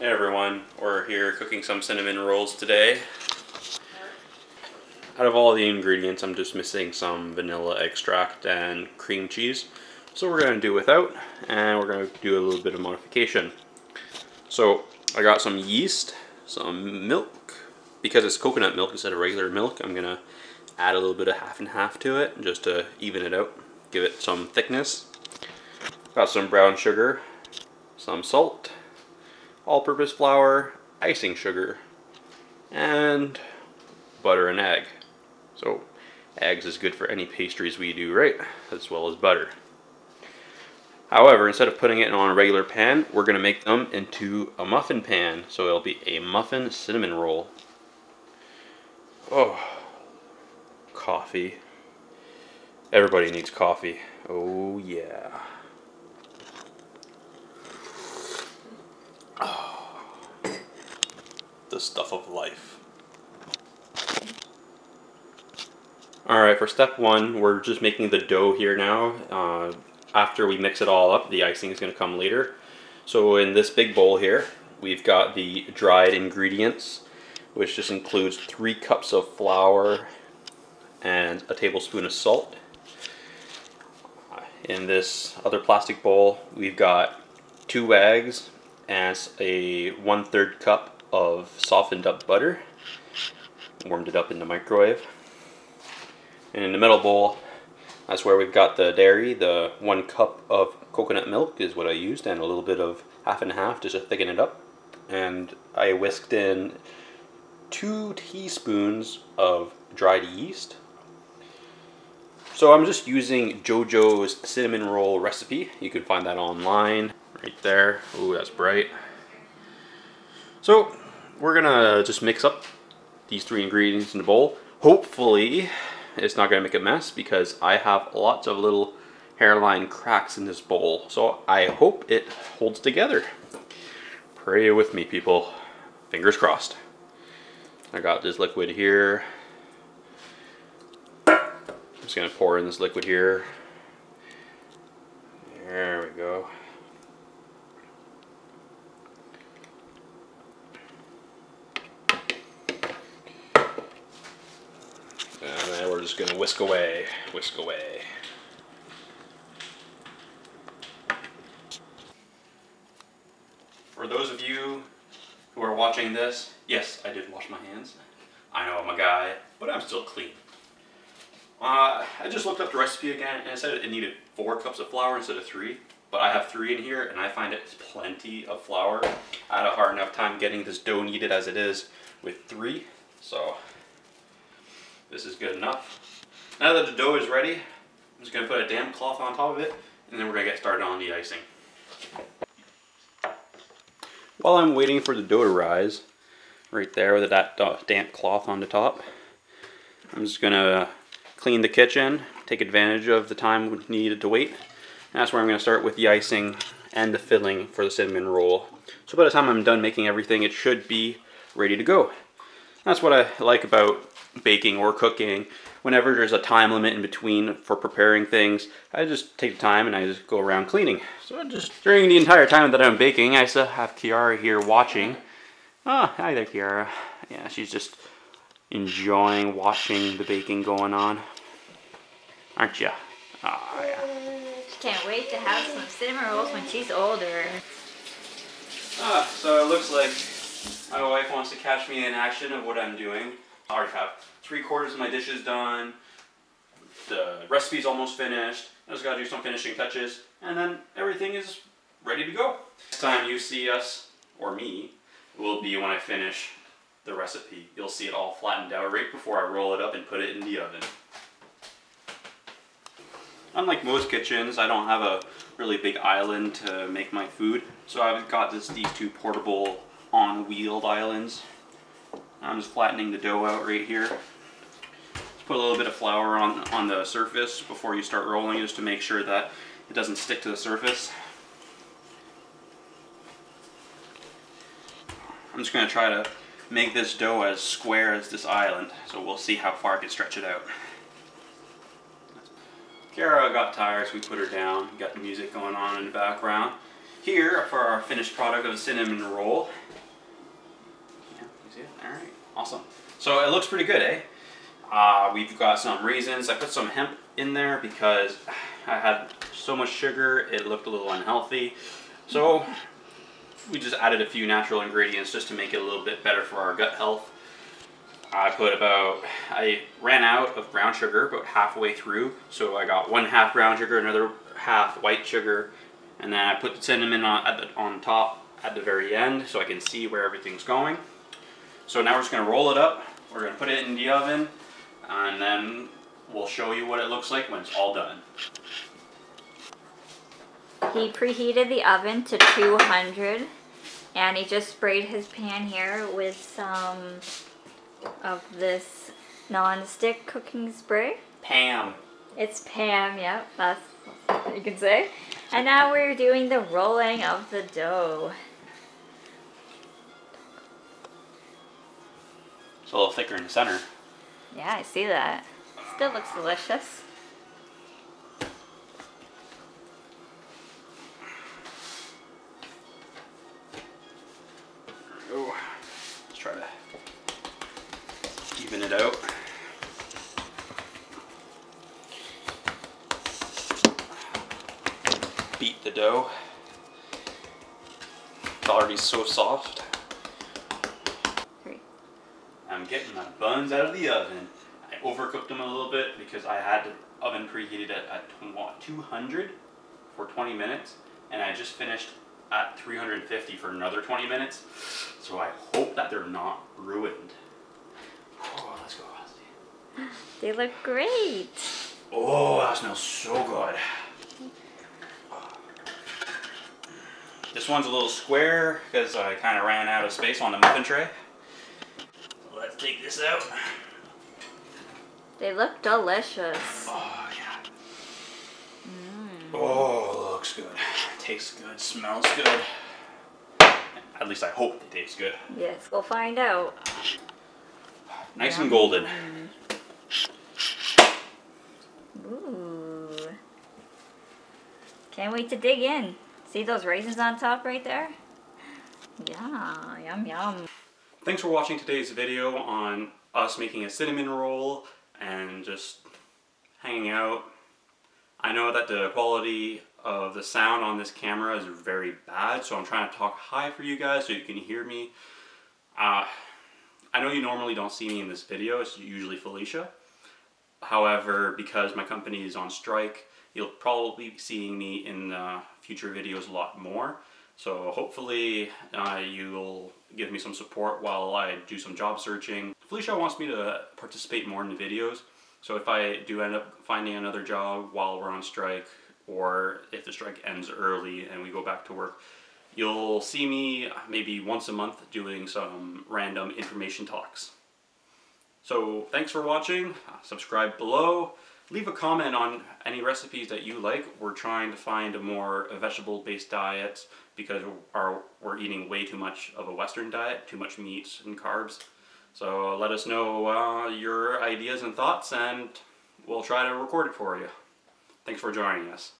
Hey everyone, we're here cooking some cinnamon rolls today. Out of all the ingredients, I'm just missing some vanilla extract and cream cheese. So we're going to do without, and we're going to do a little bit of modification. So I got some yeast, some milk. Because it's coconut milk instead of regular milk, I'm going to add a little bit of half and half to it, just to even it out, give it some thickness. Got some brown sugar, some salt, all-purpose flour, icing sugar, and butter and egg. So eggs is good for any pastries we do, right? As well as butter. However, instead of putting it on a regular pan, we're going to make them into a muffin pan. So it'll be a muffin cinnamon roll. Oh, coffee. Everybody needs coffee. Oh yeah. The stuff of life. Alright, for step one, we're just making the dough here now. Uh, after we mix it all up, the icing is going to come later. So in this big bowl here, we've got the dried ingredients, which just includes three cups of flour and a tablespoon of salt. In this other plastic bowl, we've got two eggs and a one-third cup of softened up butter. Warmed it up in the microwave. And in the metal bowl, that's where we've got the dairy. The one cup of coconut milk is what I used, and a little bit of half and half just to thicken it up. And I whisked in two teaspoons of dried yeast. So I'm just using JoJo's cinnamon roll recipe. You can find that online right there. Ooh, that's bright. So we're gonna just mix up these three ingredients in a bowl. Hopefully it's not gonna make a mess because I have lots of little hairline cracks in this bowl. So I hope it holds together. Pray with me people. Fingers crossed. I got this liquid here. I'm just gonna pour in this liquid here. There we go. Just gonna whisk away, whisk away. For those of you who are watching this, yes, I did wash my hands. I know I'm a guy, but I'm still clean. Uh, I just looked up the recipe again and it said it needed four cups of flour instead of three. But I have three in here and I find it's plenty of flour. I had a hard enough time getting this dough kneaded as it is with three. So this is good enough. Now that the dough is ready, I'm just going to put a damp cloth on top of it, and then we're going to get started on the icing. While I'm waiting for the dough to rise, right there with that damp cloth on the top, I'm just going to clean the kitchen, take advantage of the time needed to wait. And that's where I'm going to start with the icing and the filling for the cinnamon roll. So by the time I'm done making everything, it should be ready to go. That's what I like about baking or cooking, whenever there's a time limit in between for preparing things, I just take time and I just go around cleaning. So just during the entire time that I'm baking, I still have Kiara here watching. Oh, hi there, Kiara. Yeah, she's just enjoying watching the baking going on. Aren't you? Oh, yeah. She can't wait to have some cinnamon rolls when she's older. Ah, so it looks like my wife wants to catch me in action of what I'm doing. I already have three quarters of my dishes done. The recipe's almost finished. I just gotta do some finishing touches, and then everything is ready to go. Next time you see us, or me, will be when I finish the recipe. You'll see it all flattened out right before I roll it up and put it in the oven. Unlike most kitchens, I don't have a really big island to make my food, so I've got this, these two portable on-wheeled islands I'm just flattening the dough out right here. Just put a little bit of flour on, on the surface before you start rolling just to make sure that it doesn't stick to the surface. I'm just going to try to make this dough as square as this island, so we'll see how far I can stretch it out. Kara got tired, so we put her down. Got the music going on in the background. here for our finished product of the cinnamon roll. Yeah, you see it? All right, awesome. So it looks pretty good, eh? Uh, we've got some raisins. I put some hemp in there because I had so much sugar, it looked a little unhealthy. So we just added a few natural ingredients just to make it a little bit better for our gut health. I put about, I ran out of brown sugar about halfway through, so I got one half brown sugar, another half white sugar, and then I put the cinnamon on, the, on top at the very end so I can see where everything's going. So now we're just going to roll it up, we're going to put it in the oven, and then we'll show you what it looks like when it's all done. He preheated the oven to 200 and he just sprayed his pan here with some of this non-stick cooking spray. Pam. It's Pam, yep, that's what you can say. And now we're doing the rolling of the dough. It's a little thicker in the center. Yeah, I see that. Still looks delicious. go. Let's try to even it out. Beat the dough. It's already so soft. Three. I'm getting my buns out of the oven. I overcooked them a little bit because I had the oven preheated at, at 200 for 20 minutes and I just finished at 350 for another 20 minutes. So I hope that they're not ruined. Oh, let's go, Ozzy. They look great. Oh, that smells so good. This one's a little square because I kind of ran out of space on the muffin tray. Take this out. They look delicious. Oh, yeah. Mm. Oh, looks good. Tastes good. Smells good. At least I hope it tastes good. Yes, we'll find out. Nice and golden. Ooh. Can't wait to dig in. See those raisins on top right there? Yeah, yum yum. Thanks for watching today's video on us making a cinnamon roll and just hanging out. I know that the quality of the sound on this camera is very bad, so I'm trying to talk high for you guys so you can hear me. Uh, I know you normally don't see me in this video, it's usually Felicia. However, because my company is on strike, you'll probably be seeing me in uh, future videos a lot more. So hopefully uh, you'll give me some support while I do some job searching. Felicia wants me to participate more in the videos. So if I do end up finding another job while we're on strike, or if the strike ends early and we go back to work, you'll see me maybe once a month doing some random information talks. So thanks for watching, subscribe below, leave a comment on any recipes that you like. We're trying to find a more vegetable based diet because our, we're eating way too much of a western diet, too much meat and carbs. So let us know uh, your ideas and thoughts and we'll try to record it for you. Thanks for joining us.